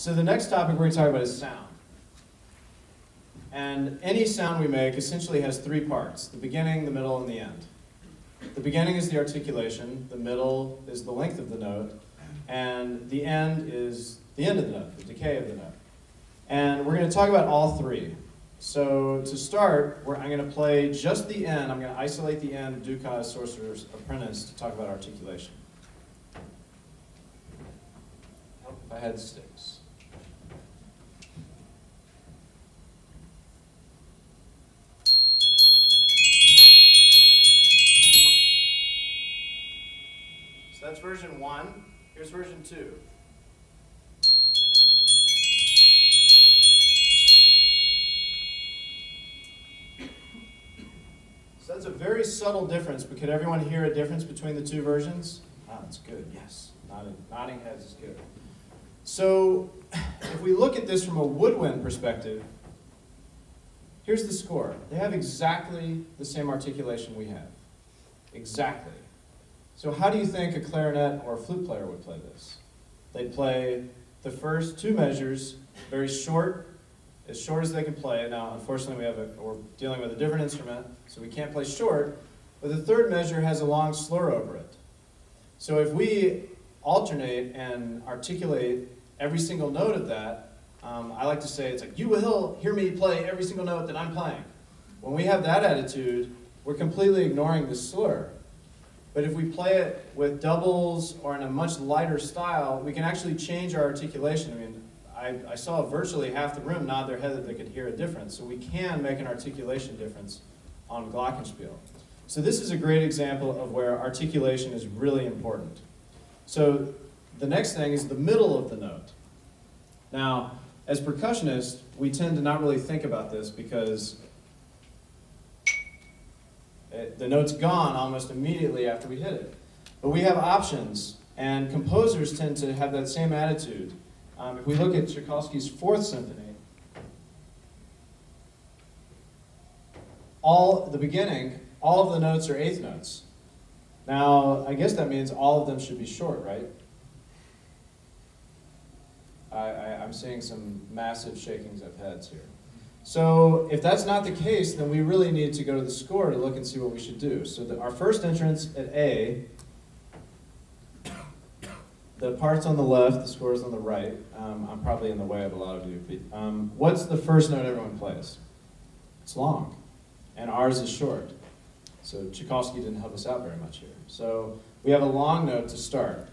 So the next topic we're going to talk about is sound. And any sound we make essentially has three parts, the beginning, the middle, and the end. The beginning is the articulation, the middle is the length of the note, and the end is the end of the note, the decay of the note. And we're going to talk about all three. So to start, I'm going to play just the end. I'm going to isolate the end of Dukas' Sorcerer's Apprentice to talk about articulation. If I had sticks. So that's version one. Here's version two. So that's a very subtle difference, but could everyone hear a difference between the two versions? Ah, that's good, yes. Nodding, nodding heads is good. So if we look at this from a woodwind perspective, here's the score. They have exactly the same articulation we have. Exactly. So how do you think a clarinet or a flute player would play this? They'd play the first two measures very short, as short as they can play. Now, unfortunately, we have a, we're dealing with a different instrument, so we can't play short, but the third measure has a long slur over it. So if we alternate and articulate every single note of that, um, I like to say it's like, you will hear me play every single note that I'm playing. When we have that attitude, we're completely ignoring the slur. But if we play it with doubles or in a much lighter style, we can actually change our articulation. I mean, I, I, saw virtually half the room nod their head that they could hear a difference. So we can make an articulation difference on Glockenspiel. So this is a great example of where articulation is really important. So the next thing is the middle of the note. Now, as percussionists, we tend to not really think about this because it, the note's gone almost immediately after we hit it. But we have options, and composers tend to have that same attitude. Um, if we look at Tchaikovsky's Fourth Symphony, all the beginning, all of the notes are eighth notes. Now, I guess that means all of them should be short, right? I, am seeing some massive shakings of heads here. So if that's not the case, then we really need to go to the score to look and see what we should do. So the, our first entrance at A, the parts on the left, the score's on the right. Um, I'm probably in the way of a lot of you. But, um, what's the first note everyone plays? It's long, and ours is short. So Tchaikovsky didn't help us out very much here. So we have a long note to start.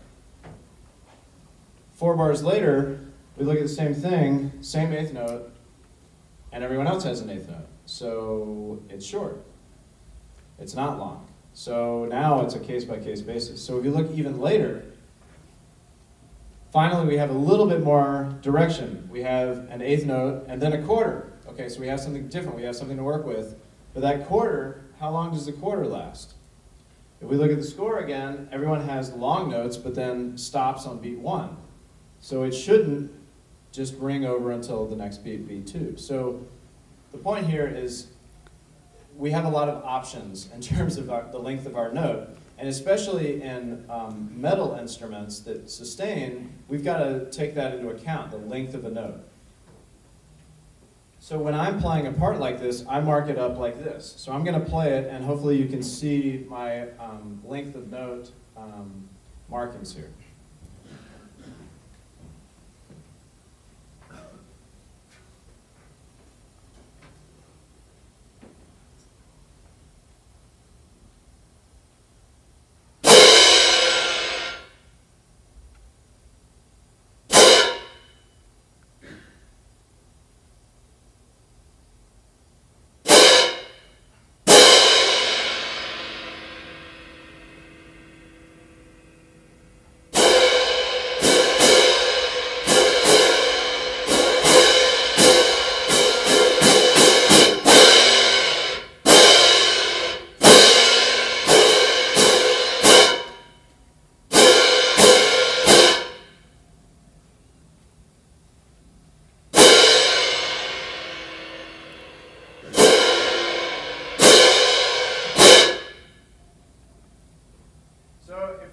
Four bars later, we look at the same thing, same eighth note, and everyone else has an eighth note. So it's short. It's not long. So now it's a case-by-case -case basis. So if you look even later, finally we have a little bit more direction. We have an eighth note and then a quarter. Okay, so we have something different. We have something to work with. But that quarter, how long does the quarter last? If we look at the score again, everyone has long notes, but then stops on beat one. So it shouldn't just ring over until the next beat, beat two. So the point here is we have a lot of options in terms of our, the length of our note. And especially in um, metal instruments that sustain, we've got to take that into account, the length of a note. So when I'm playing a part like this, I mark it up like this. So I'm going to play it, and hopefully you can see my um, length of note um, markings here.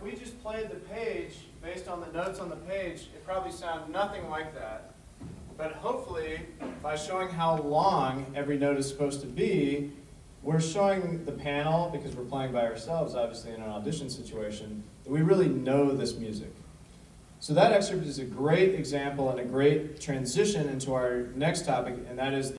We just played the page based on the notes on the page, it probably sounded nothing like that. But hopefully, by showing how long every note is supposed to be, we're showing the panel, because we're playing by ourselves, obviously in an audition situation, that we really know this music. So that excerpt is a great example and a great transition into our next topic, and that is